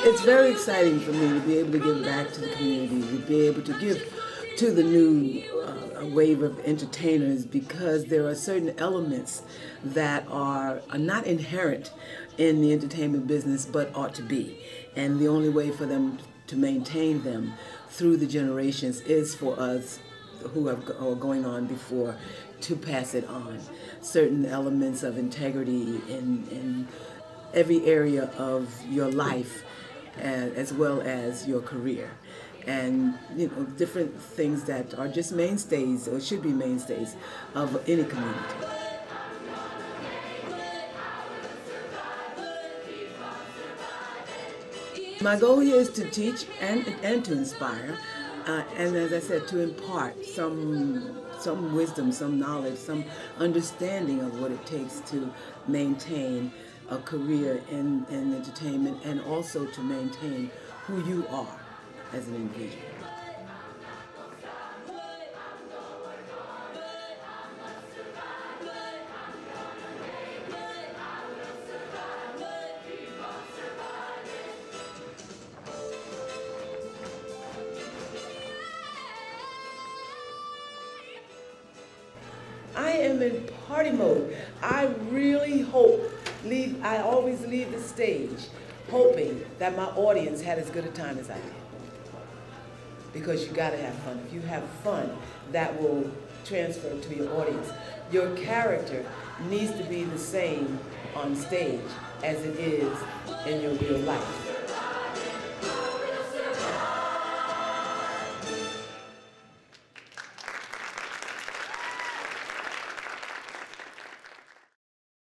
it's very exciting for me to be able to give back to the community, to be able to give to the new uh, wave of entertainers because there are certain elements that are, are not inherent in the entertainment business but ought to be. And the only way for them to maintain them through the generations is for us who are going on before to pass it on. Certain elements of integrity in, in every area of your life as well as your career and you know different things that are just mainstays or should be mainstays of any community. My goal here is to teach and, and to inspire, uh, and as I said, to impart some some wisdom, some knowledge, some understanding of what it takes to maintain a career in, in entertainment and also to maintain who you are as an individual. I am in party mode. I really hope, leave, I always leave the stage hoping that my audience had as good a time as I did. Because you gotta have fun. If you have fun, that will transfer to your audience. Your character needs to be the same on stage as it is in your real life.